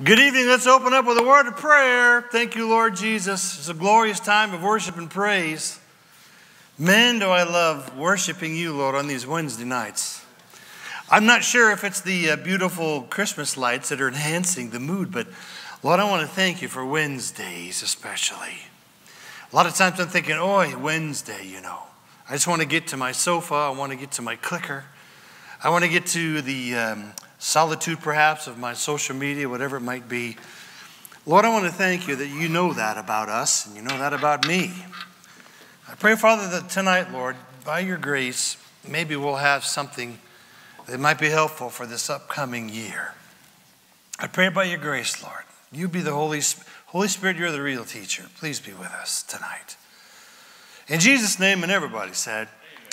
Good evening. Let's open up with a word of prayer. Thank you, Lord Jesus. It's a glorious time of worship and praise. Man, do I love worshiping you, Lord, on these Wednesday nights. I'm not sure if it's the uh, beautiful Christmas lights that are enhancing the mood, but Lord, I want to thank you for Wednesdays especially. A lot of times I'm thinking, oh, Wednesday, you know. I just want to get to my sofa. I want to get to my clicker. I want to get to the. Um, solitude perhaps of my social media, whatever it might be. Lord, I want to thank you that you know that about us and you know that about me. I pray, Father, that tonight, Lord, by your grace, maybe we'll have something that might be helpful for this upcoming year. I pray by your grace, Lord. You be the Holy, Holy Spirit, you're the real teacher. Please be with us tonight. In Jesus' name, and everybody said,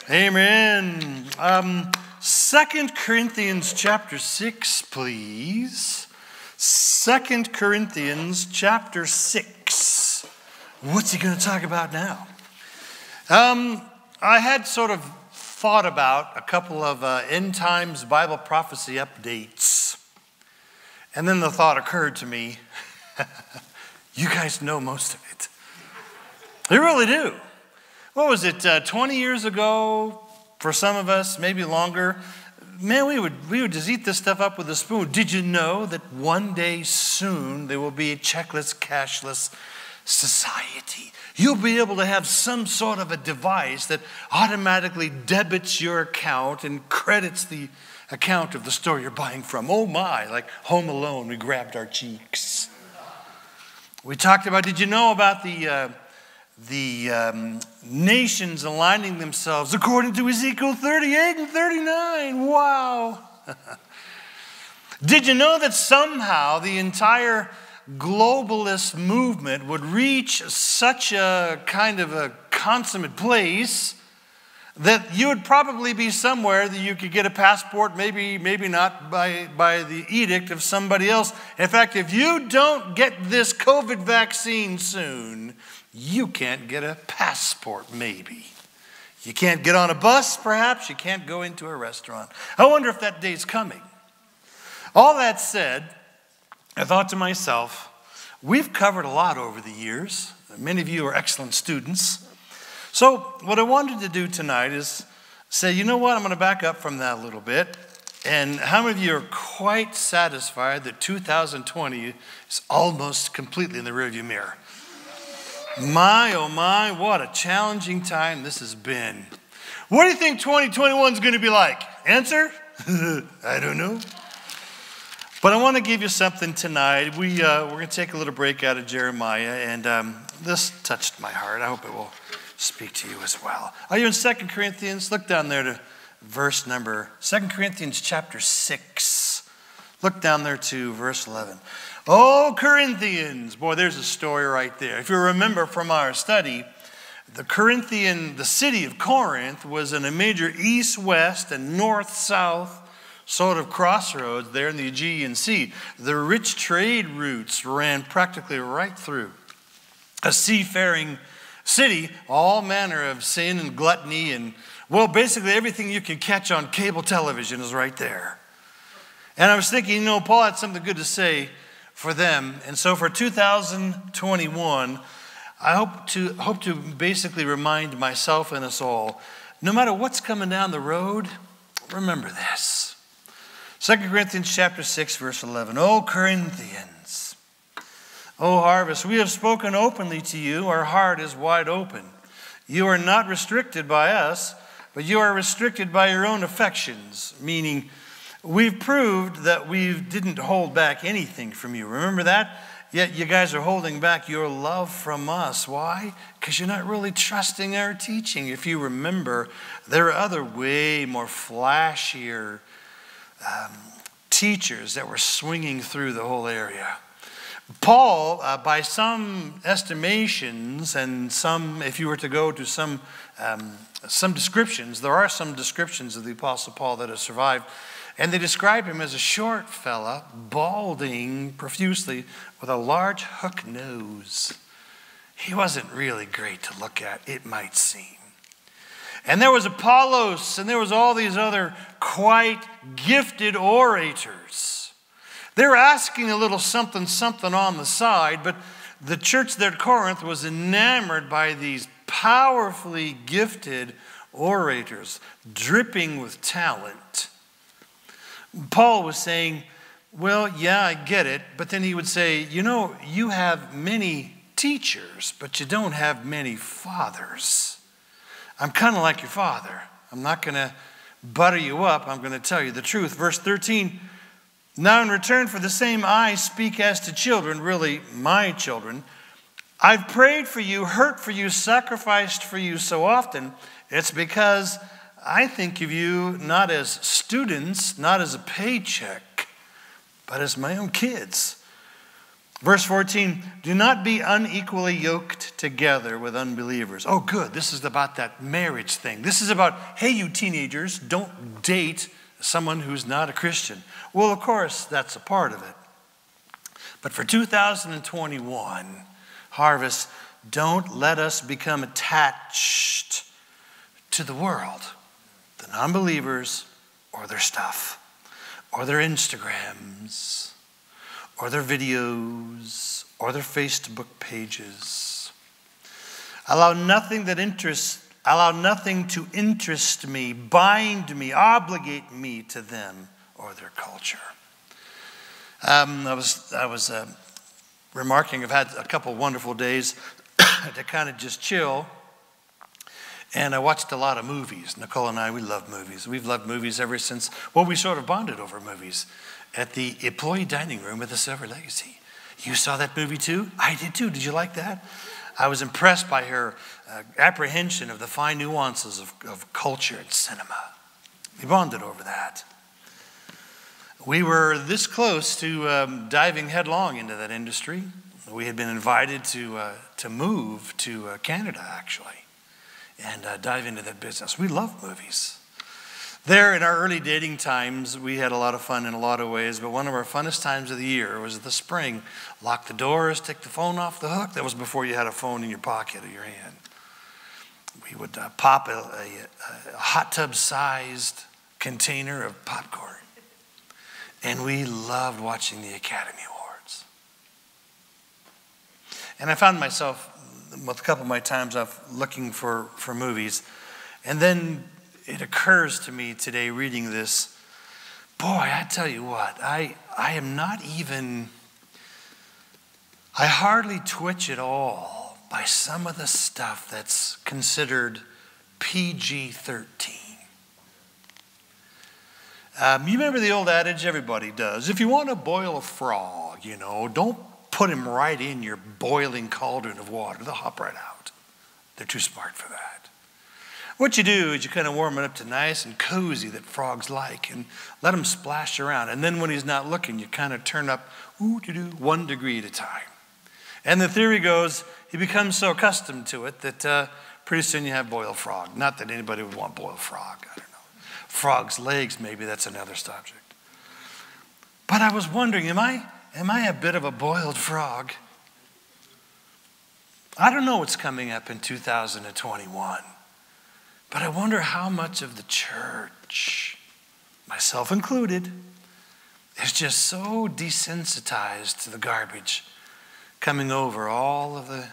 Amen. Um, Second Corinthians chapter 6, please. Second Corinthians chapter 6. What's he going to talk about now? Um, I had sort of thought about a couple of uh, end times Bible prophecy updates. And then the thought occurred to me you guys know most of it. You really do. What was it, uh, 20 years ago, for some of us, maybe longer, man, we would, we would just eat this stuff up with a spoon. Did you know that one day soon there will be a checkless, cashless society? You'll be able to have some sort of a device that automatically debits your account and credits the account of the store you're buying from. Oh my, like Home Alone, we grabbed our cheeks. We talked about, did you know about the. Uh, the um, nations aligning themselves according to Ezekiel 38 and 39. Wow. Did you know that somehow the entire globalist movement would reach such a kind of a consummate place that you would probably be somewhere that you could get a passport, maybe, maybe not by, by the edict of somebody else. In fact, if you don't get this COVID vaccine soon, you can't get a passport, maybe. You can't get on a bus, perhaps. You can't go into a restaurant. I wonder if that day's coming. All that said, I thought to myself, we've covered a lot over the years. Many of you are excellent students. So, what I wanted to do tonight is say, you know what, I'm going to back up from that a little bit. And how many of you are quite satisfied that 2020 is almost completely in the rearview mirror? My, oh my, what a challenging time this has been. What do you think 2021 is going to be like? Answer? I don't know. But I want to give you something tonight. We, uh, we're going to take a little break out of Jeremiah, and um, this touched my heart. I hope it will speak to you as well. Are you in Second Corinthians? Look down there to verse number, Second Corinthians chapter 6. Look down there to verse 11. Oh, Corinthians. Boy, there's a story right there. If you remember from our study, the Corinthian, the city of Corinth was in a major east west and north south sort of crossroads there in the Aegean Sea. The rich trade routes ran practically right through. A seafaring city, all manner of sin and gluttony, and well, basically everything you can catch on cable television is right there. And I was thinking, you know, Paul had something good to say for them. And so for 2021, I hope to, hope to basically remind myself and us all no matter what's coming down the road, remember this. 2 Corinthians chapter 6, verse 11. O Corinthians, O harvest, we have spoken openly to you. Our heart is wide open. You are not restricted by us, but you are restricted by your own affections, meaning We've proved that we didn't hold back anything from you. Remember that? Yet you guys are holding back your love from us. Why? Because you're not really trusting our teaching. If you remember, there are other way more flashier um, teachers that were swinging through the whole area. Paul, uh, by some estimations, and some, if you were to go to some, um, some descriptions, there are some descriptions of the Apostle Paul that have survived. And they describe him as a short fella, balding profusely, with a large hook nose. He wasn't really great to look at, it might seem. And there was Apollos, and there was all these other quite gifted orators. They're asking a little something, something on the side, but the church there at Corinth was enamored by these powerfully gifted orators, dripping with talent. Paul was saying, Well, yeah, I get it. But then he would say, You know, you have many teachers, but you don't have many fathers. I'm kind of like your father. I'm not going to butter you up. I'm going to tell you the truth. Verse 13 Now, in return for the same, I speak as to children, really my children. I've prayed for you, hurt for you, sacrificed for you so often. It's because I think of you not as students, not as a paycheck, but as my own kids. Verse 14, do not be unequally yoked together with unbelievers. Oh, good. This is about that marriage thing. This is about, hey, you teenagers, don't date someone who's not a Christian. Well, of course, that's a part of it. But for 2021, Harvest, don't let us become attached to the world the non believers, or their stuff, or their Instagrams, or their videos, or their Facebook pages. Allow nothing that interests, allow nothing to interest me, bind me, obligate me to them or their culture. Um, I was, I was uh, remarking, I've had a couple wonderful days to kind of just chill and I watched a lot of movies. Nicole and I, we love movies. We've loved movies ever since, well, we sort of bonded over movies at the employee dining room at the Silver Legacy. You saw that movie too? I did too. Did you like that? I was impressed by her uh, apprehension of the fine nuances of, of culture and cinema. We bonded over that. We were this close to um, diving headlong into that industry. We had been invited to, uh, to move to uh, Canada, actually and uh, dive into that business. We love movies. There, in our early dating times, we had a lot of fun in a lot of ways, but one of our funnest times of the year was the spring. Lock the doors, take the phone off the hook. That was before you had a phone in your pocket or your hand. We would uh, pop a, a, a hot tub sized container of popcorn. And we loved watching the Academy Awards. And I found myself a couple of my times of looking for, for movies. And then it occurs to me today reading this boy, I tell you what, I, I am not even, I hardly twitch at all by some of the stuff that's considered PG 13. Um, you remember the old adage, everybody does. If you want to boil a frog, you know, don't put him right in your boiling cauldron of water. They'll hop right out. They're too smart for that. What you do is you kind of warm it up to nice and cozy that frogs like and let him splash around. And then when he's not looking, you kind of turn up ooh, one degree at a time. And the theory goes he becomes so accustomed to it that uh, pretty soon you have boiled frog. Not that anybody would want boiled frog. I don't know. Frog's legs, maybe that's another subject. But I was wondering, am I Am I a bit of a boiled frog? I don't know what's coming up in 2021, but I wonder how much of the church, myself included, is just so desensitized to the garbage coming over all of the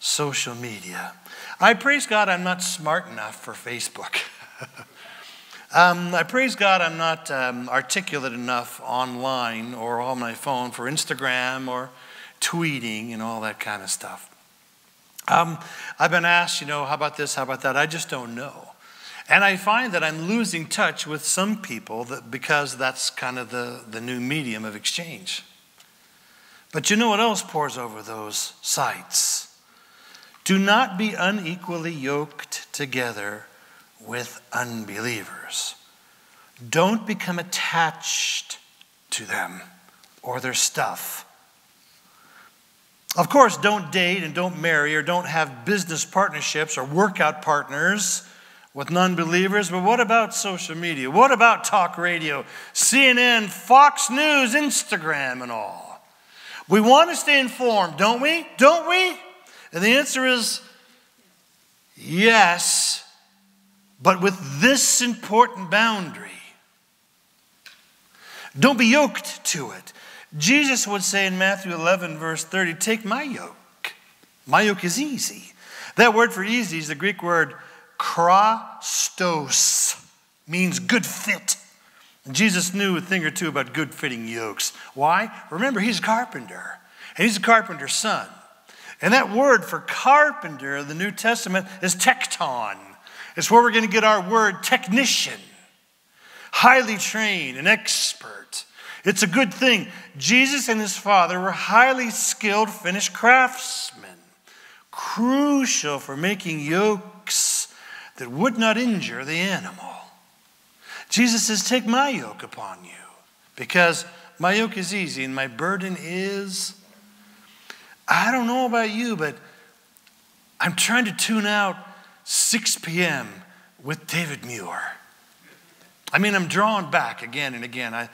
social media. I praise God I'm not smart enough for Facebook. Um, I praise God I'm not um, articulate enough online or on my phone for Instagram or tweeting and all that kind of stuff. Um, I've been asked, you know, how about this, how about that? I just don't know. And I find that I'm losing touch with some people that, because that's kind of the, the new medium of exchange. But you know what else pours over those sites? Do not be unequally yoked together with unbelievers. Don't become attached to them or their stuff. Of course, don't date and don't marry or don't have business partnerships or workout partners with non believers. But what about social media? What about talk radio, CNN, Fox News, Instagram, and all? We want to stay informed, don't we? Don't we? And the answer is yes, but with this important boundary. Don't be yoked to it. Jesus would say in Matthew 11, verse 30, Take my yoke. My yoke is easy. That word for easy is the Greek word chrestos, means good fit. Jesus knew a thing or two about good fitting yokes. Why? Remember, he's a carpenter, and he's a carpenter's son. And that word for carpenter in the New Testament is tekton. It's where we're going to get our word technician, highly trained and expert. It's a good thing. Jesus and his father were highly skilled, finished craftsmen, crucial for making yokes that would not injure the animal. Jesus says, Take my yoke upon you, because my yoke is easy and my burden is. I don't know about you, but I'm trying to tune out 6 p.m. with David Muir. I mean, I'm drawn back again and again. I,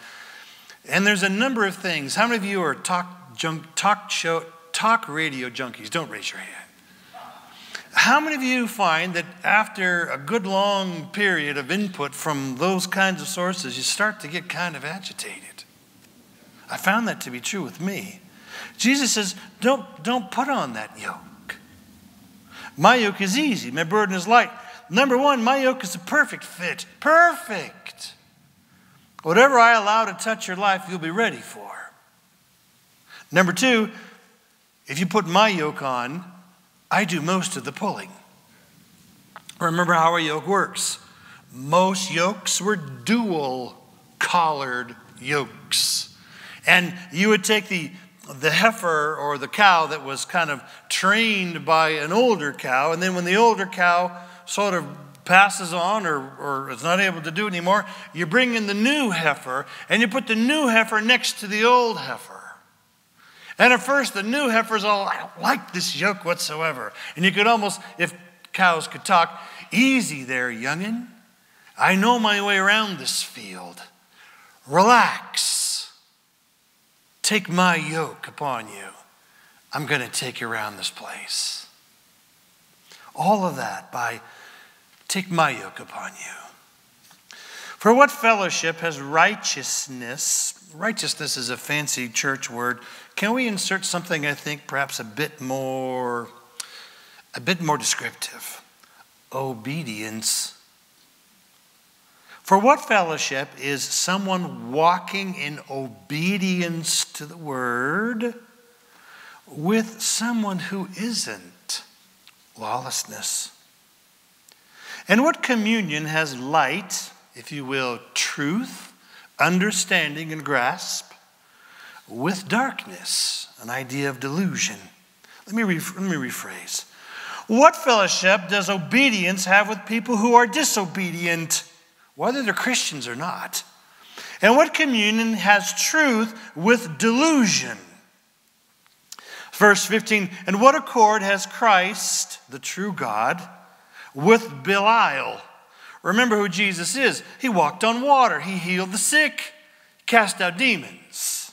and there's a number of things. How many of you are talk, junk, talk show, talk radio junkies? Don't raise your hand. How many of you find that after a good long period of input from those kinds of sources, you start to get kind of agitated? I found that to be true with me. Jesus says, don't, don't put on that yoke. My yoke is easy, my burden is light. Number one, my yoke is a perfect fit. Perfect. Whatever I allow to touch your life, you'll be ready for. Number two, if you put my yoke on, I do most of the pulling. Remember how a yoke works. Most yokes were dual collared yokes. And you would take the, the heifer or the cow that was kind of trained by an older cow, and then when the older cow sort of passes on or, or is not able to do anymore, you bring in the new heifer and you put the new heifer next to the old heifer. And at first, the new heifers all, I don't like this yoke whatsoever. And you could almost, if cows could talk, easy there, youngin'. I know my way around this field. Relax. Take my yoke upon you. I'm going to take you around this place. All of that by take my yoke upon you. For what fellowship has righteousness? Righteousness is a fancy church word can we insert something, I think, perhaps a bit more, a bit more descriptive? Obedience. For what fellowship is someone walking in obedience to the word with someone who isn't? Lawlessness. And what communion has light, if you will, truth, understanding, and grasp? with darkness, an idea of delusion. Let me, let me rephrase. What fellowship does obedience have with people who are disobedient, whether they're Christians or not? And what communion has truth with delusion? Verse 15, and what accord has Christ, the true God, with Belial? Remember who Jesus is. He walked on water, he healed the sick, cast out demons.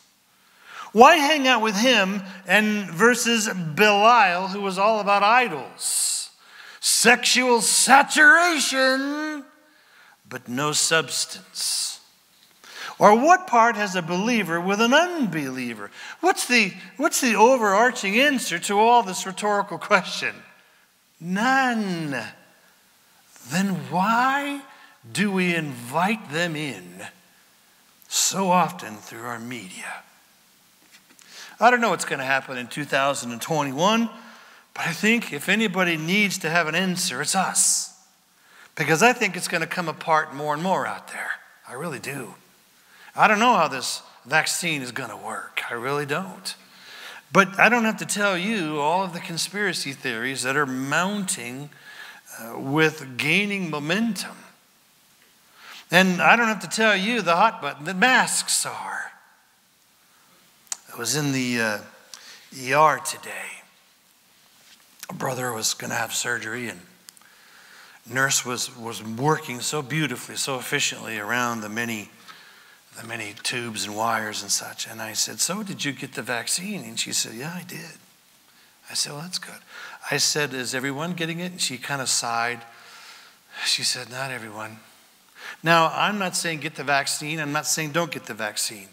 Why hang out with him and versus Belial, who was all about idols? Sexual saturation, but no substance. Or what part has a believer with an unbeliever? What's the, what's the overarching answer to all this rhetorical question? None. Then why do we invite them in so often through our media? I don't know what's going to happen in 2021, but I think if anybody needs to have an answer, it's us. Because I think it's going to come apart more and more out there. I really do. I don't know how this vaccine is going to work. I really don't. But I don't have to tell you all of the conspiracy theories that are mounting uh, with gaining momentum. And I don't have to tell you the hot button that masks are. I was in the uh, ER today. A brother was going to have surgery, and nurse was, was working so beautifully, so efficiently around the many, the many tubes and wires and such. And I said, So, did you get the vaccine? And she said, Yeah, I did. I said, Well, that's good. I said, Is everyone getting it? And she kind of sighed. She said, Not everyone. Now, I'm not saying get the vaccine. I'm not saying don't get the vaccine.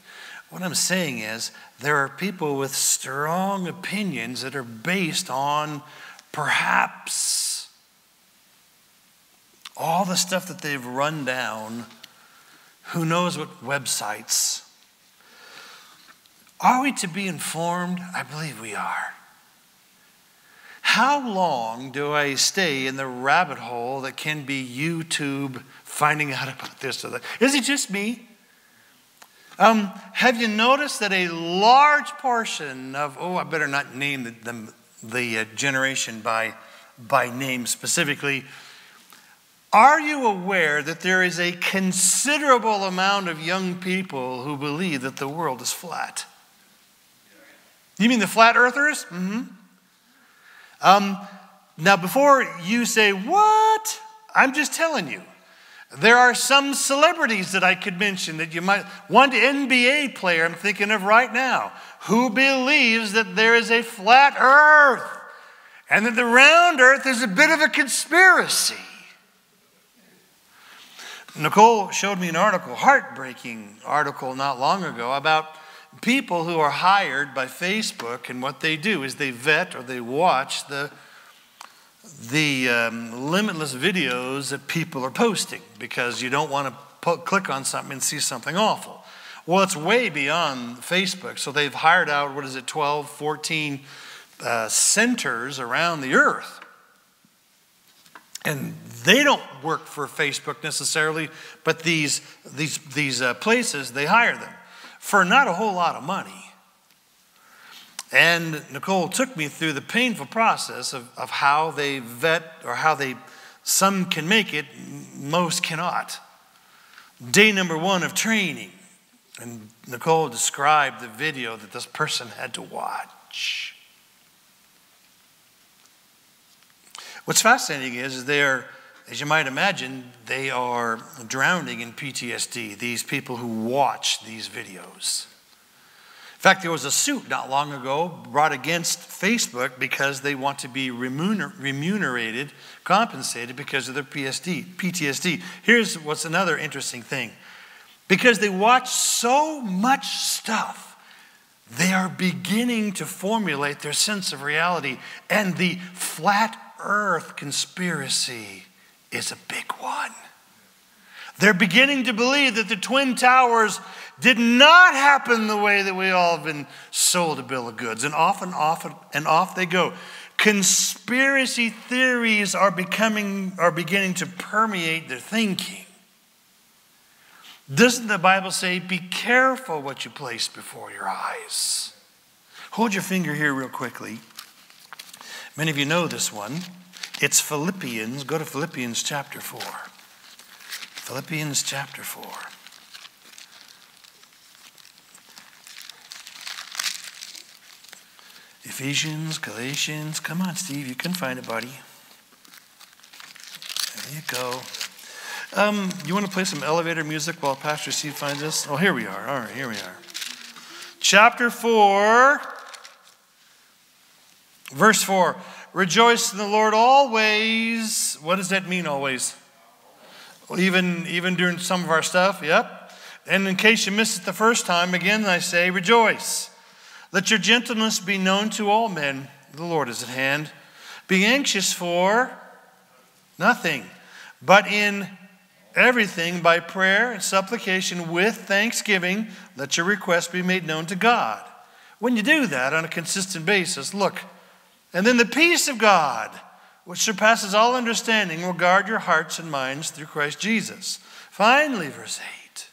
What I'm saying is, there are people with strong opinions that are based on perhaps all the stuff that they've run down. Who knows what websites? Are we to be informed? I believe we are. How long do I stay in the rabbit hole that can be YouTube finding out about this or that? Is it just me? Um, have you noticed that a large portion of, oh, I better not name the, the, the uh, generation by, by name specifically. Are you aware that there is a considerable amount of young people who believe that the world is flat? You mean the flat earthers? Mm-hmm. Um, now, before you say, What? I'm just telling you. There are some celebrities that I could mention that you might. One NBA player I'm thinking of right now who believes that there is a flat earth and that the round earth is a bit of a conspiracy. Nicole showed me an article, heartbreaking article not long ago about people who are hired by Facebook, and what they do is they vet or they watch the, the um, limitless videos that people are posting because you don't want to click on something and see something awful. Well, it's way beyond Facebook. So they've hired out, what is it, 12, 14 uh, centers around the earth. And they don't work for Facebook necessarily, but these, these, these uh, places, they hire them for not a whole lot of money. And Nicole took me through the painful process of, of how they vet or how they, some can make it, most cannot. Day number one of training. And Nicole described the video that this person had to watch. What's fascinating is, they are as you might imagine, they are drowning in PTSD, these people who watch these videos. In fact, there was a suit not long ago brought against Facebook because they want to be remunerated, compensated because of their PSD, PTSD. Here's what's another interesting thing because they watch so much stuff, they are beginning to formulate their sense of reality, and the flat earth conspiracy is a big one. They're beginning to believe that the Twin Towers did not happen the way that we all have been sold a bill of goods. And off and off and off they go. Conspiracy theories are becoming are beginning to permeate their thinking. Doesn't the Bible say, be careful what you place before your eyes? Hold your finger here, real quickly. Many of you know this one. It's Philippians. Go to Philippians chapter 4. Philippians chapter 4. Ephesians, Galatians. Come on, Steve, you can find it, buddy. There you go. Um, you want to play some elevator music while Pastor Steve finds us? Oh, here we are. All right, here we are. Chapter 4, verse 4. Rejoice in the Lord always. What does that mean, always? Well, even, even during some of our stuff, yep. And in case you missed it the first time, again I say, rejoice. Let your gentleness be known to all men. The Lord is at hand. Be anxious for nothing, but in everything by prayer and supplication with thanksgiving, let your request be made known to God. When you do that on a consistent basis, look, and then the peace of God, which surpasses all understanding, will guard your hearts and minds through Christ Jesus. Finally, verse 8.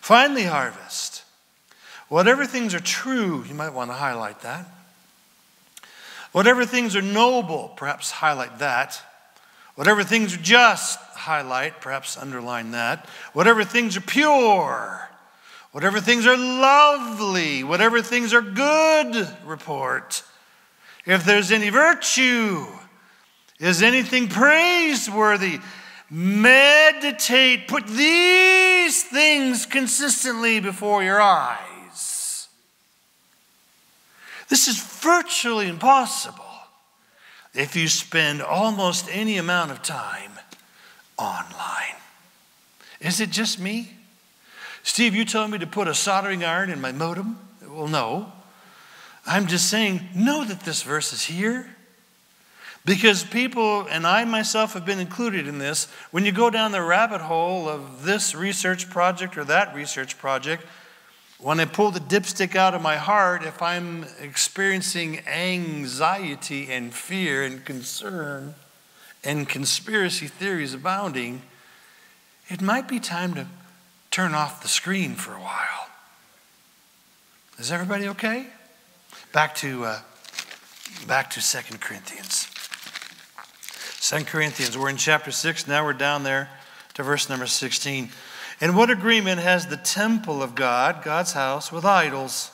Finally, harvest. Whatever things are true, you might want to highlight that. Whatever things are noble, perhaps highlight that. Whatever things are just, highlight, perhaps underline that. Whatever things are pure, whatever things are lovely, whatever things are good, report if there's any virtue, is anything praiseworthy, meditate, put these things consistently before your eyes. This is virtually impossible if you spend almost any amount of time online. Is it just me? Steve, you telling me to put a soldering iron in my modem? Well, no. I'm just saying, know that this verse is here. Because people, and I myself have been included in this, when you go down the rabbit hole of this research project or that research project, when I pull the dipstick out of my heart, if I'm experiencing anxiety and fear and concern and conspiracy theories abounding, it might be time to turn off the screen for a while. Is everybody okay? Back to uh, back to Second Corinthians. Second Corinthians, we're in chapter 6, now we're down there to verse number 16. And what agreement has the temple of God, God's house, with idols?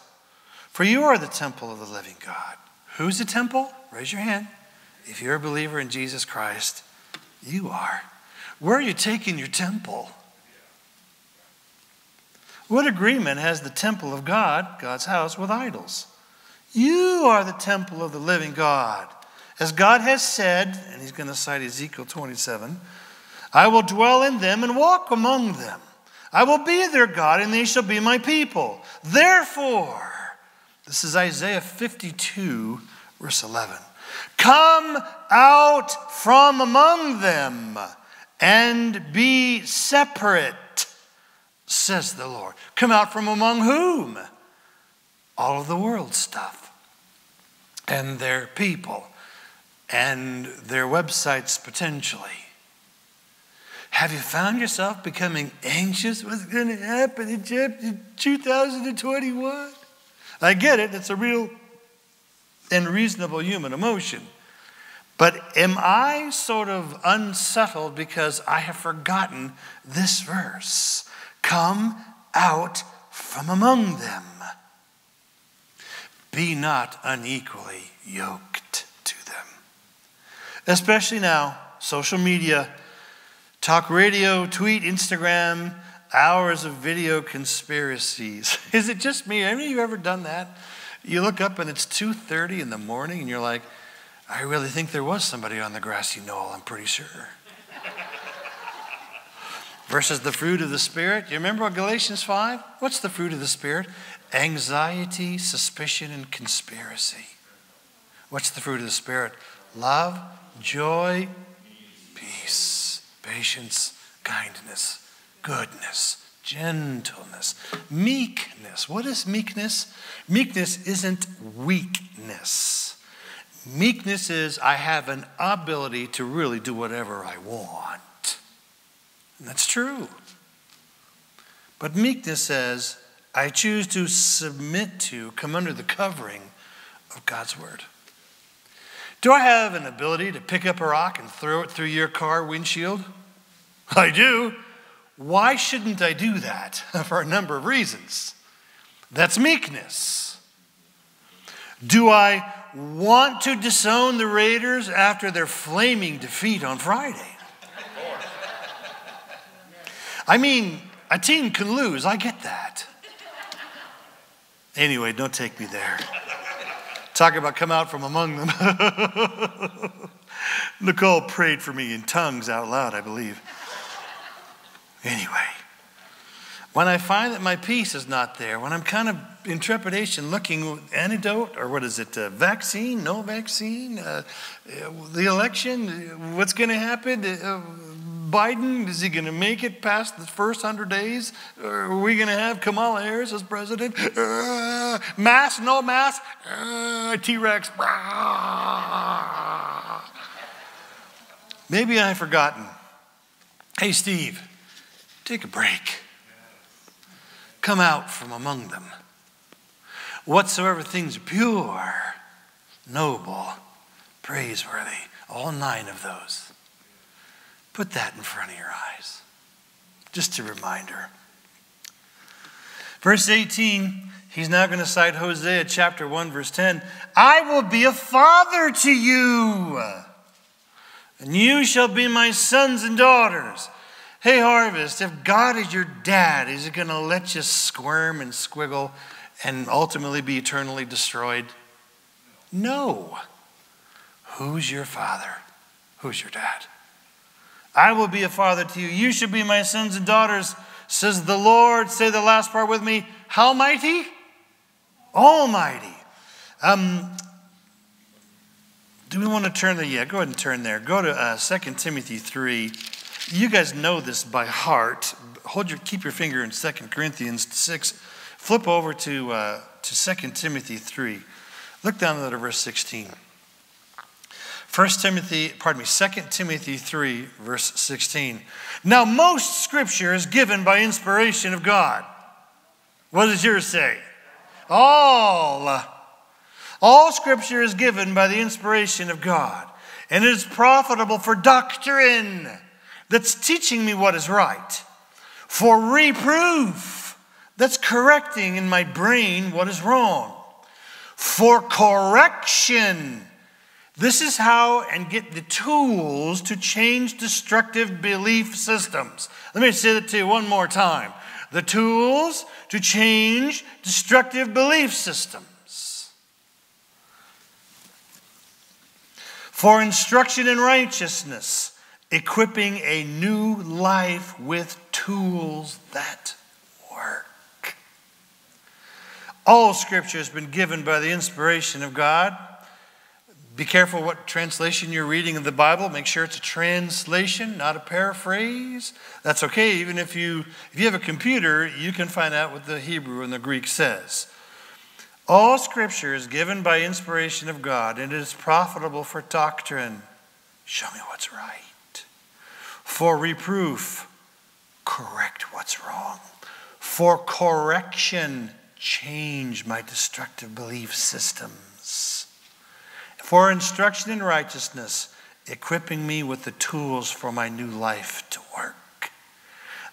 For you are the temple of the living God. Who's the temple? Raise your hand. If you're a believer in Jesus Christ, you are. Where are you taking your temple? What agreement has the temple of God, God's house, with idols? You are the temple of the living God. As God has said, and he's going to cite Ezekiel 27, I will dwell in them and walk among them. I will be their God, and they shall be my people. Therefore, this is Isaiah 52, verse 11. Come out from among them and be separate, says the Lord. Come out from among whom? All of the world stuff and their people and their websites potentially. Have you found yourself becoming anxious? What's going to happen in 2021? I get it, it's a real and reasonable human emotion. But am I sort of unsettled because I have forgotten this verse? Come out from among them. Be not unequally yoked to them. Especially now, social media, talk radio, tweet, Instagram, hours of video conspiracies. Is it just me? Have any of you ever done that? You look up and it's 2:30 in the morning and you're like, I really think there was somebody on the grassy knoll, I'm pretty sure. Versus the fruit of the Spirit. You remember Galatians 5? What's the fruit of the Spirit? Anxiety, suspicion, and conspiracy. What's the fruit of the Spirit? Love, joy, peace, patience, kindness, goodness, gentleness, meekness. What is meekness? Meekness isn't weakness. Meekness is I have an ability to really do whatever I want. And that's true. But meekness says I choose to submit to, come under the covering of God's word. Do I have an ability to pick up a rock and throw it through your car windshield? I do. Why shouldn't I do that? For a number of reasons. That's meekness. Do I want to disown the Raiders after their flaming defeat on Friday? I mean, a team can lose, I get that. Anyway, don't take me there. Talk about come out from among them. Nicole prayed for me in tongues out loud, I believe. Anyway, when I find that my peace is not there, when I'm kind of in trepidation looking antidote, or what is it, uh, vaccine, no vaccine, uh, uh the election, what's going to happen? Uh, Biden, is he going to make it past the first 100 days? Are we going to have Kamala Harris as president? Uh, mask, no mask? Uh, T Rex. Maybe I've forgotten. Hey, Steve, take a break. Come out from among them. Whatsoever things are pure, noble, praiseworthy, all nine of those Put that in front of your eyes. Just a reminder. Verse 18, he's now going to cite Hosea chapter 1, verse 10. I will be a father to you, and you shall be my sons and daughters. Hey, Harvest, if God is your dad, is he going to let you squirm and squiggle and ultimately be eternally destroyed? No. Who's your father? Who's your dad? I will be a father to you. You should be my sons and daughters, says the Lord, say the last part with me, how mighty? Almighty. Um, do we want to turn there? Yeah, go ahead and turn there. Go to uh, 2 Timothy 3. You guys know this by heart. Hold your, keep your finger in 2 Corinthians 6. Flip over to, uh, to 2 Timothy 3. Look down at verse 16. 1 Timothy, pardon me, 2 Timothy 3, verse 16. Now, most scripture is given by inspiration of God. What does yours say? All. All scripture is given by the inspiration of God, and it is profitable for doctrine that's teaching me what is right, for reproof that's correcting in my brain what is wrong, for correction this is how and get the tools to change destructive belief systems. Let me say that to you one more time. The tools to change destructive belief systems. For instruction in righteousness, equipping a new life with tools that work. All scripture has been given by the inspiration of God be careful what translation you're reading of the Bible. Make sure it's a translation, not a paraphrase. That's okay. Even if you if you have a computer, you can find out what the Hebrew and the Greek says. All scripture is given by inspiration of God, and it is profitable for doctrine. Show me what's right. For reproof, correct what's wrong. For correction, change my destructive belief systems for instruction in righteousness, equipping me with the tools for my new life to work,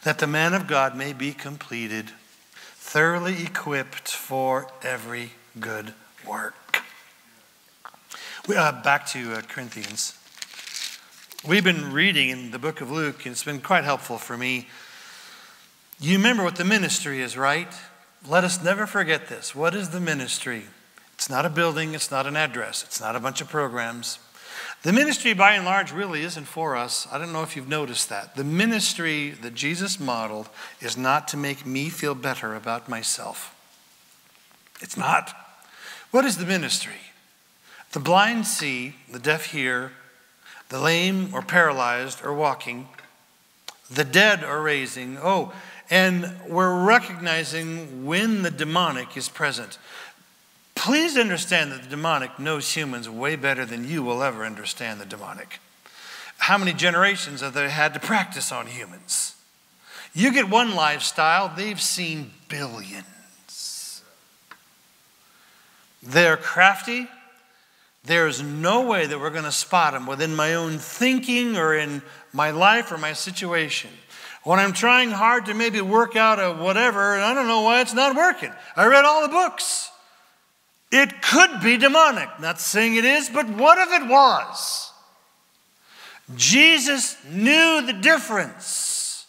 that the man of God may be completed, thoroughly equipped for every good work. We, uh, back to uh, Corinthians. We've been reading in the book of Luke, and it's been quite helpful for me. You remember what the ministry is, right? Let us never forget this. What is the ministry? It's not a building, it's not an address, it's not a bunch of programs. The ministry, by and large, really isn't for us. I don't know if you've noticed that. The ministry that Jesus modeled is not to make me feel better about myself. It's not. What is the ministry? The blind see, the deaf hear, the lame or paralyzed are walking, the dead are raising. Oh, and we're recognizing when the demonic is present. Please understand that the demonic knows humans way better than you will ever understand the demonic. How many generations have they had to practice on humans? You get one lifestyle, they've seen billions. They're crafty. There's no way that we're going to spot them within my own thinking or in my life or my situation. When I'm trying hard to maybe work out a whatever, and I don't know why it's not working. I read all the books. It could be demonic. Not saying it is, but what if it was? Jesus knew the difference.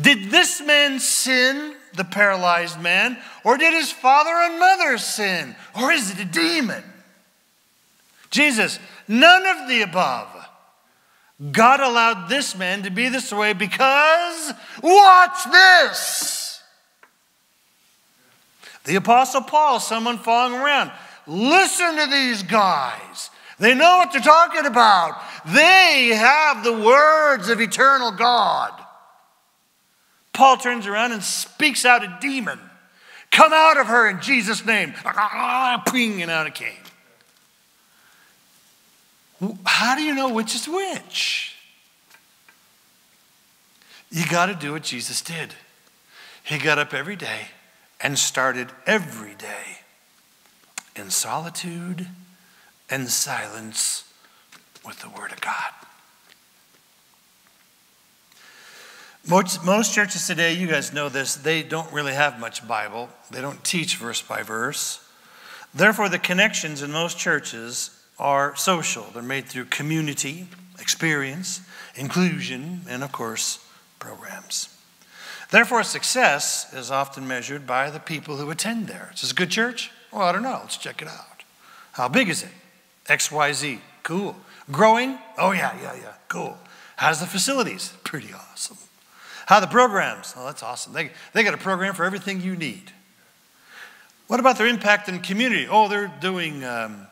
Did this man sin, the paralyzed man, or did his father and mother sin? Or is it a demon? Jesus, none of the above. God allowed this man to be this way because, watch this. The Apostle Paul, someone following around. Listen to these guys. They know what they're talking about. They have the words of eternal God. Paul turns around and speaks out a demon. Come out of her in Jesus' name. Ping, and out it came. How do you know which is which? You got to do what Jesus did. He got up every day and started every day in solitude and silence with the Word of God. Most, most churches today, you guys know this, they don't really have much Bible. They don't teach verse by verse. Therefore, the connections in most churches are social. They're made through community, experience, inclusion, and of course, programs. Therefore, success is often measured by the people who attend there. Is this a good church? Well, I don't know. Let's check it out. How big is it? XYZ. Cool. Growing? Oh, yeah, yeah, yeah. Cool. How's the facilities? Pretty awesome. How the programs? Oh, that's awesome. They, they got a program for everything you need. What about their impact in community? Oh, they're doing um,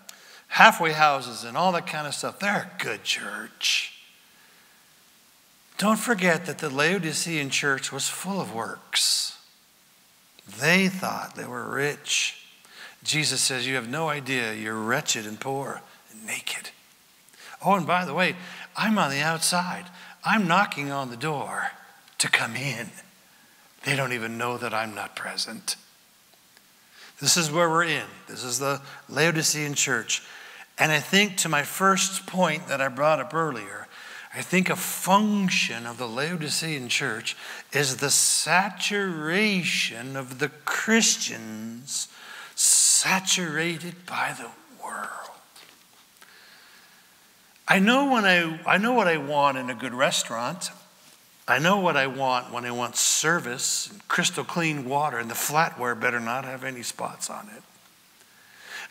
halfway houses and all that kind of stuff. They're a good church. Don't forget that the Laodicean church was full of works. They thought they were rich. Jesus says, You have no idea. You're wretched and poor and naked. Oh, and by the way, I'm on the outside. I'm knocking on the door to come in. They don't even know that I'm not present. This is where we're in. This is the Laodicean church. And I think to my first point that I brought up earlier, I think a function of the Laodicean church is the saturation of the Christians saturated by the world. I know when I I know what I want in a good restaurant. I know what I want when I want service and crystal clean water, and the flatware better not have any spots on it.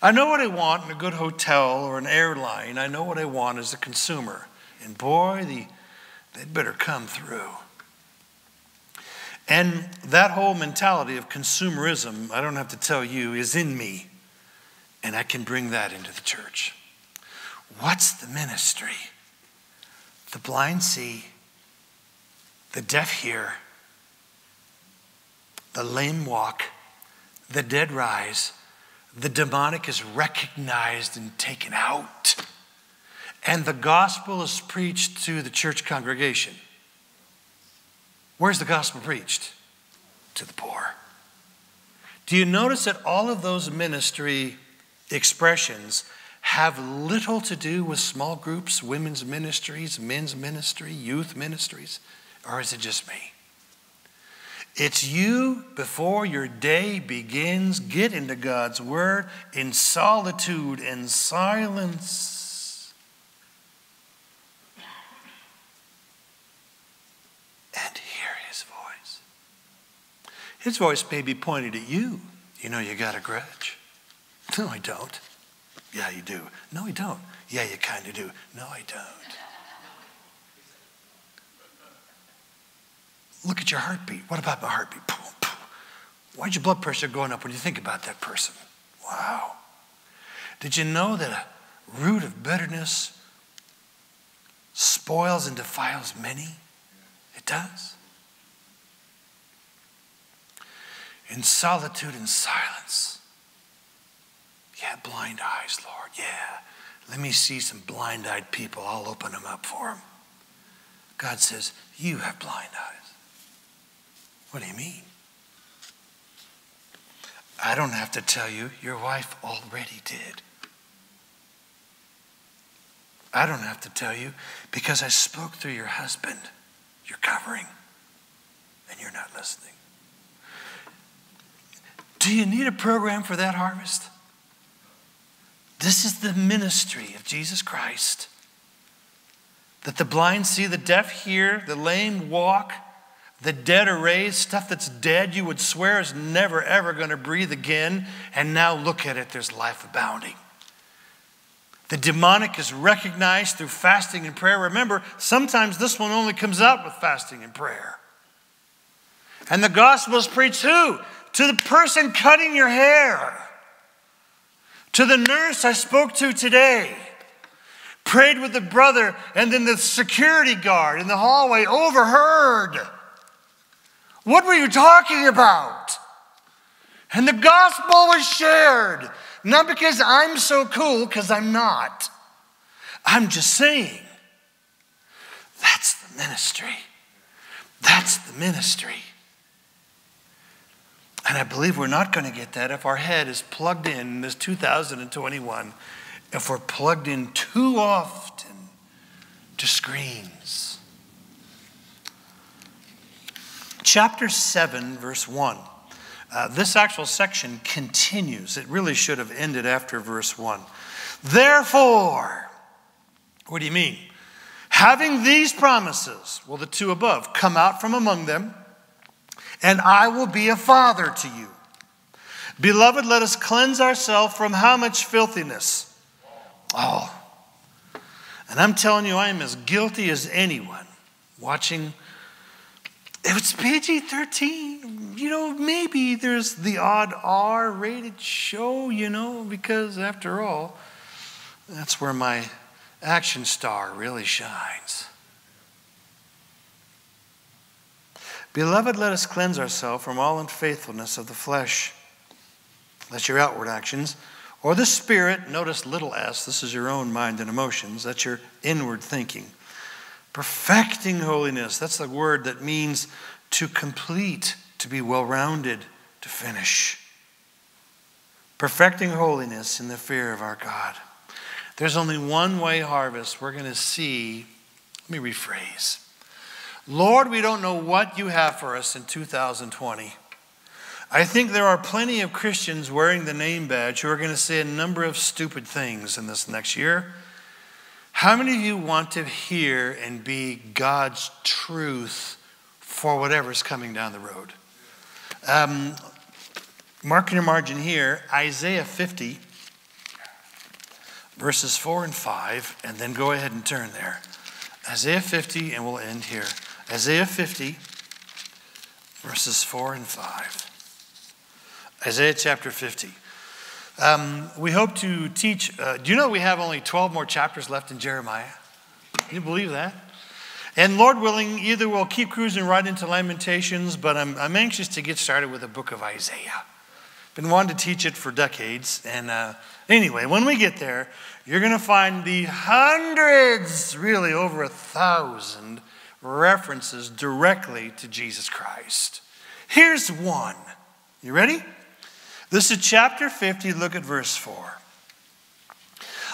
I know what I want in a good hotel or an airline. I know what I want as a consumer. And boy, the, they'd better come through. And that whole mentality of consumerism, I don't have to tell you, is in me. And I can bring that into the church. What's the ministry? The blind see, the deaf hear, the lame walk, the dead rise, the demonic is recognized and taken out, and the gospel is preached to the church congregation. Where's the gospel preached? To the poor. Do you notice that all of those ministry expressions have little to do with small groups, women's ministries, men's ministry, youth ministries? Or is it just me? It's you before your day begins. Get into God's Word in solitude and silence. And hear His voice. His voice may be pointed at you. You know, you got a grudge. No, I don't. Yeah, you do. No, I don't. Yeah, you kind of do. No, I don't. Look at your heartbeat. What about my heartbeat? Why'd your blood pressure going up when you think about that person? Wow. Did you know that a root of bitterness spoils and defiles many? It does. In solitude and silence. Yeah, blind eyes, Lord. Yeah. Let me see some blind eyed people. I'll open them up for them. God says, You have blind eyes. What do you mean? I don't have to tell you, your wife already did. I don't have to tell you because I spoke through your husband. You're covering, and you're not listening. Do you need a program for that harvest? This is the ministry of Jesus Christ. That the blind see, the deaf hear, the lame walk, the dead are raised, stuff that's dead you would swear is never, ever going to breathe again. And now look at it, there's life abounding. The demonic is recognized through fasting and prayer. Remember, sometimes this one only comes out with fasting and prayer. And the gospel is preached who? To the person cutting your hair. To the nurse I spoke to today. Prayed with the brother, and then the security guard in the hallway overheard what were you talking about? And the gospel was shared. Not because I'm so cool, because I'm not. I'm just saying. That's the ministry. That's the ministry. And I believe we're not going to get that if our head is plugged in this 2021, if we're plugged in too often to screens. chapter 7, verse 1. Uh, this actual section continues. It really should have ended after verse 1. Therefore, what do you mean? Having these promises, well, the two above, come out from among them, and I will be a father to you. Beloved, let us cleanse ourselves from how much filthiness? Oh. And I'm telling you, I am as guilty as anyone watching if it's PG 13, you know, maybe there's the odd R rated show, you know, because after all, that's where my action star really shines. Beloved, let us cleanse ourselves from all unfaithfulness of the flesh. That's your outward actions. Or the spirit, notice little s, this is your own mind and emotions. That's your inward thinking. Perfecting holiness, that's the word that means to complete, to be well rounded, to finish. Perfecting holiness in the fear of our God. There's only one way harvest we're going to see. Let me rephrase. Lord, we don't know what you have for us in 2020. I think there are plenty of Christians wearing the name badge who are going to say a number of stupid things in this next year. How many of you want to hear and be God's truth for whatever's coming down the road? Um, mark in your margin here Isaiah 50, verses 4 and 5, and then go ahead and turn there. Isaiah 50, and we'll end here. Isaiah 50, verses 4 and 5. Isaiah chapter 50. Um, we hope to teach. Uh, do you know we have only 12 more chapters left in Jeremiah? Can you believe that? And Lord willing, either we'll keep cruising right into Lamentations, but I'm, I'm anxious to get started with the book of Isaiah. Been wanting to teach it for decades. And uh, anyway, when we get there, you're going to find the hundreds, really over a thousand, references directly to Jesus Christ. Here's one. You ready? This is chapter 50. Look at verse 4.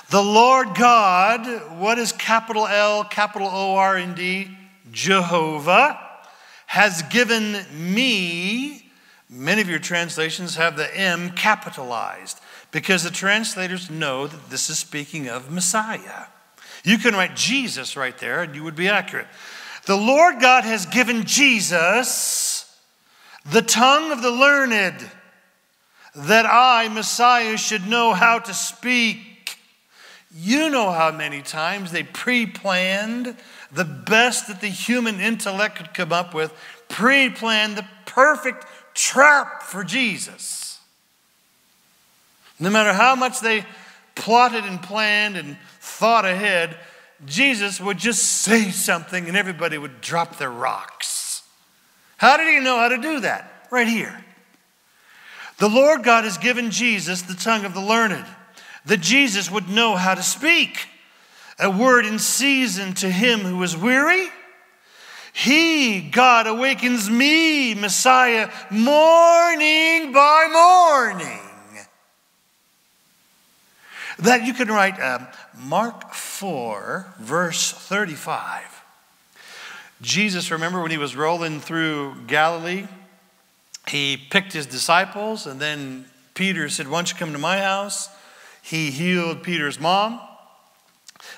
The Lord God, what is capital L, capital O R N D? Jehovah, has given me, many of your translations have the M capitalized because the translators know that this is speaking of Messiah. You can write Jesus right there and you would be accurate. The Lord God has given Jesus the tongue of the learned that I, Messiah, should know how to speak. You know how many times they pre planned the best that the human intellect could come up with, pre planned the perfect trap for Jesus. No matter how much they plotted and planned and thought ahead, Jesus would just say something and everybody would drop their rocks. How did he know how to do that? Right here. The Lord God has given Jesus the tongue of the learned, that Jesus would know how to speak a word in season to him who is weary. He, God, awakens me, Messiah, morning by morning. That you can write uh, Mark 4, verse 35. Jesus, remember when he was rolling through Galilee? he picked his disciples, and then Peter said, Why don't you come to my house? He healed Peter's mom.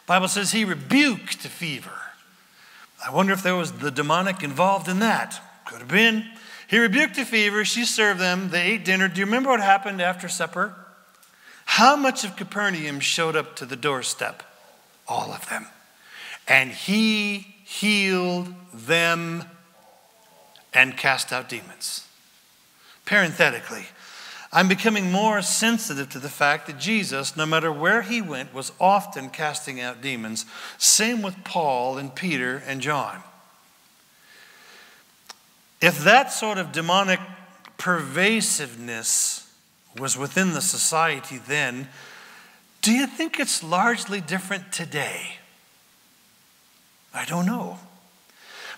Bible says he rebuked the fever. I wonder if there was the demonic involved in that. Could have been. He rebuked the fever. She served them. They ate dinner. Do you remember what happened after supper? How much of Capernaum showed up to the doorstep? All of them. And he healed them and cast out demons. Parenthetically, I'm becoming more sensitive to the fact that Jesus, no matter where he went, was often casting out demons. Same with Paul and Peter and John. If that sort of demonic pervasiveness was within the society then, do you think it's largely different today? I don't know.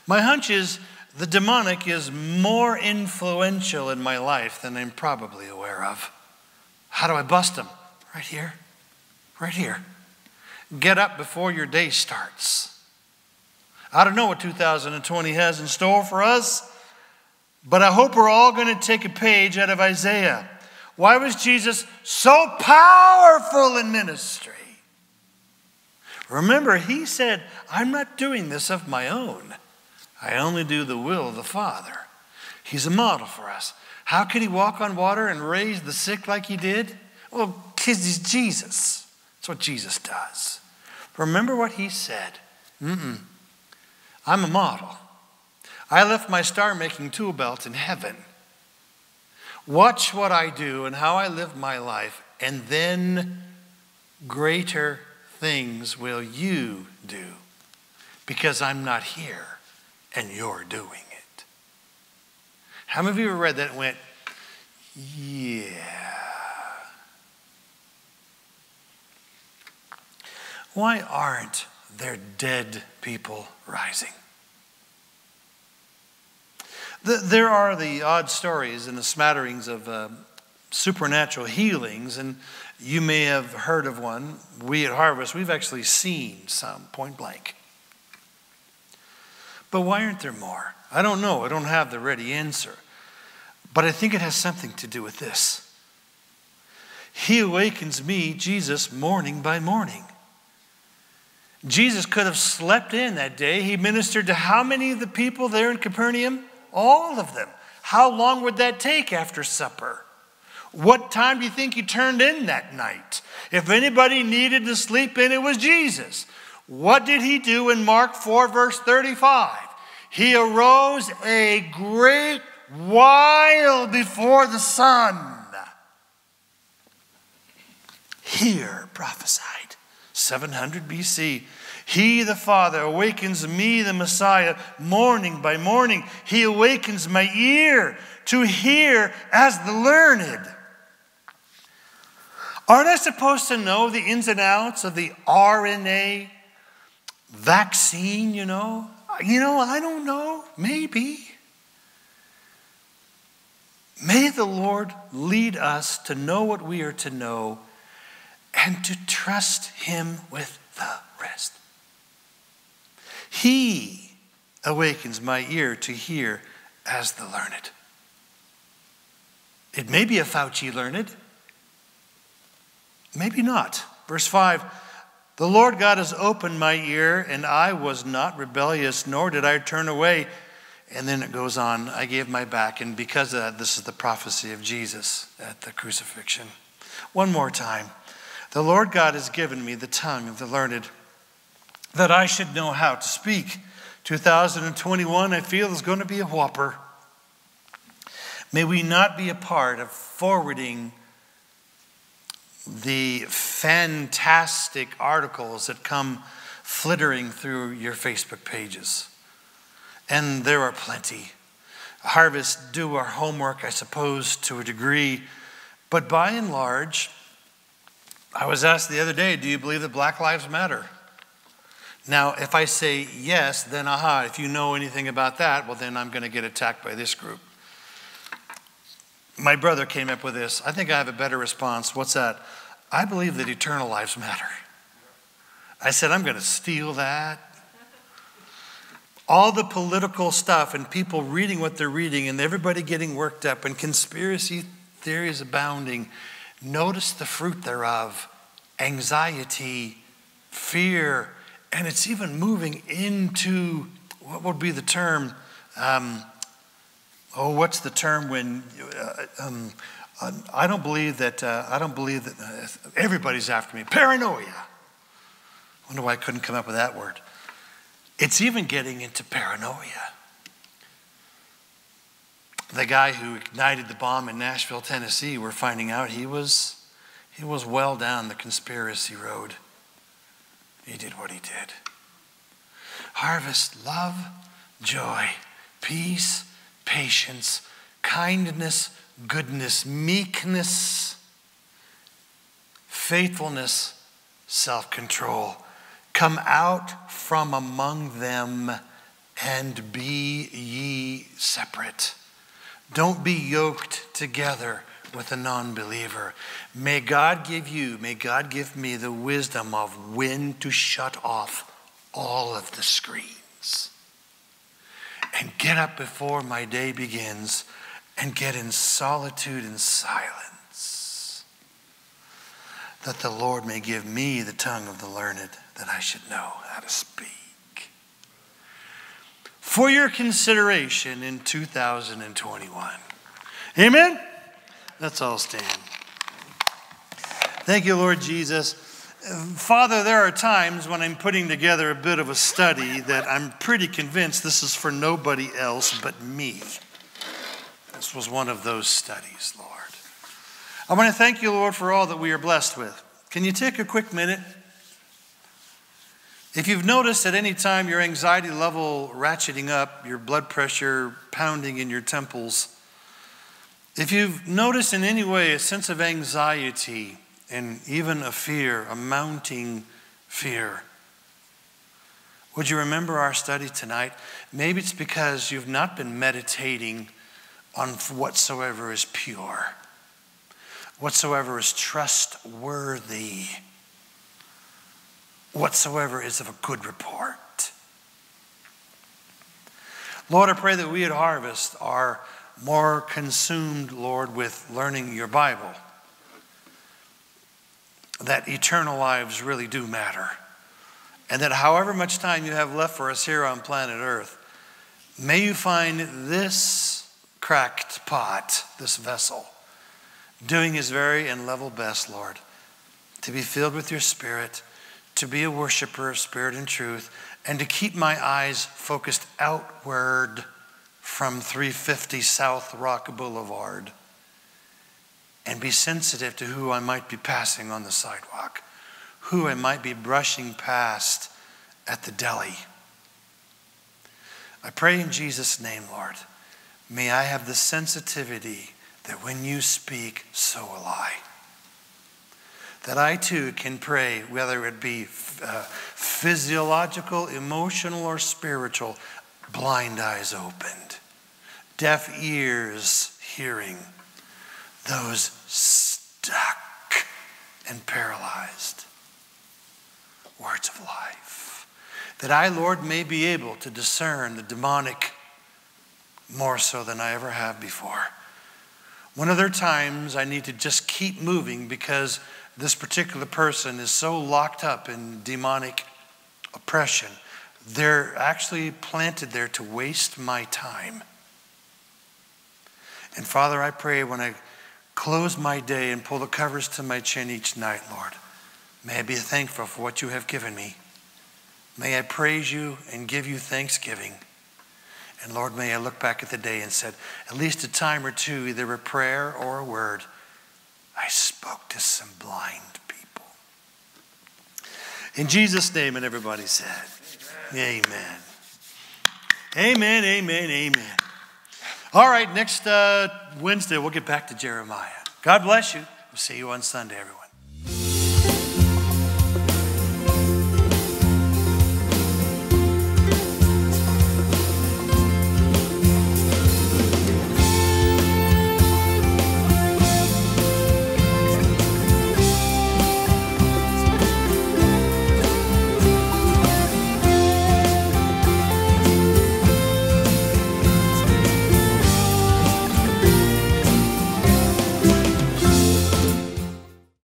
My hunch is the demonic is more influential in my life than I'm probably aware of. How do I bust them? Right here. Right here. Get up before your day starts. I don't know what 2020 has in store for us, but I hope we're all going to take a page out of Isaiah. Why was Jesus so powerful in ministry? Remember, he said, I'm not doing this of my own. I only do the will of the Father. He's a model for us. How could he walk on water and raise the sick like he did? Well, because he's Jesus. That's what Jesus does. Remember what he said. Mm-mm. I'm a model. I left my star making tool belt in heaven. Watch what I do and how I live my life, and then greater things will you do because I'm not here and you're doing it. How many of you read that and went, yeah? Why aren't there dead people rising? There are the odd stories and the smatterings of uh, supernatural healings, and you may have heard of one. We at Harvest, we've actually seen some point blank. But why aren't there more? I don't know. I don't have the ready answer. But I think it has something to do with this. He awakens me, Jesus, morning by morning. Jesus could have slept in that day. He ministered to how many of the people there in Capernaum? All of them. How long would that take after supper? What time do you think he turned in that night? If anybody needed to sleep in, it was Jesus. What did he do in Mark 4, verse 35? He arose a great while before the sun. Here prophesied 700 BC. He, the Father, awakens me, the Messiah, morning by morning. He awakens my ear to hear as the learned. Aren't I supposed to know the ins and outs of the RNA vaccine, you know? You know, I don't know. Maybe. May the Lord lead us to know what we are to know and to trust Him with the rest. He awakens my ear to hear as the learned. It may be a Fauci learned. Maybe not. Verse 5 The Lord God has opened my ear, and I was not rebellious, nor did I turn away. And then it goes on, I gave my back, and because of that, this is the prophecy of Jesus at the crucifixion. One more time. The Lord God has given me the tongue of the learned, that I should know how to speak. 2021, I feel, is going to be a whopper. May we not be a part of forwarding the fantastic articles that come flittering through your Facebook pages. And there are plenty. Harvest do our homework, I suppose, to a degree. But by and large, I was asked the other day, do you believe that Black Lives Matter? Now, if I say yes, then aha, if you know anything about that, well, then I'm going to get attacked by this group. My brother came up with this. I think I have a better response. What's that? I believe that eternal lives matter. I said, I'm going to steal that. All the political stuff and people reading what they're reading and everybody getting worked up and conspiracy theories abounding. Notice the fruit thereof anxiety, fear, and it's even moving into what would be the term? Um, oh, what's the term when uh, um, I don't believe that, uh, I don't believe that uh, everybody's after me. Paranoia. Wonder why I couldn't come up with that word. It's even getting into paranoia. The guy who ignited the bomb in Nashville, Tennessee, we're finding out he was, he was well down the conspiracy road. He did what he did. Harvest love, joy, peace, patience, kindness, goodness, meekness, faithfulness, self control. Come out from among them and be ye separate. Don't be yoked together with a non believer. May God give you, may God give me the wisdom of when to shut off all of the screens and get up before my day begins and get in solitude and silence, that the Lord may give me the tongue of the learned, that I should know how to speak. For your consideration in 2021. Amen? Let's all stand. Thank you, Lord Jesus. Father, there are times when I'm putting together a bit of a study that I'm pretty convinced this is for nobody else but me. This was one of those studies, Lord. I want to thank you, Lord, for all that we are blessed with. Can you take a quick minute? If you've noticed at any time your anxiety level ratcheting up, your blood pressure pounding in your temples, if you've noticed in any way a sense of anxiety and even a fear, a mounting fear, would you remember our study tonight? Maybe it's because you've not been meditating on whatsoever is pure whatsoever is trustworthy, whatsoever is of a good report. Lord, I pray that we at Harvest are more consumed, Lord, with learning your Bible, that eternal lives really do matter, and that however much time you have left for us here on planet Earth, may you find this cracked pot, this vessel doing his very and level best, Lord, to be filled with your spirit, to be a worshiper of spirit and truth, and to keep my eyes focused outward from 350 South Rock Boulevard and be sensitive to who I might be passing on the sidewalk, who I might be brushing past at the deli. I pray in Jesus' name, Lord, may I have the sensitivity that when you speak, so will I. That I too can pray, whether it be uh, physiological, emotional, or spiritual, blind eyes opened, deaf ears hearing, those stuck and paralyzed. Words of life. That I, Lord, may be able to discern the demonic more so than I ever have before. One of their times I need to just keep moving because this particular person is so locked up in demonic oppression. They're actually planted there to waste my time. And Father, I pray when I close my day and pull the covers to my chin each night, Lord, may I be thankful for what you have given me. May I praise you and give you thanksgiving. And Lord, may I look back at the day and said, at least a time or two, either a prayer or a word, I spoke to some blind people. In Jesus' name, and everybody said, Amen. Amen, amen, amen. All right, next uh, Wednesday, we'll get back to Jeremiah. God bless you. We'll see you on Sunday, everyone.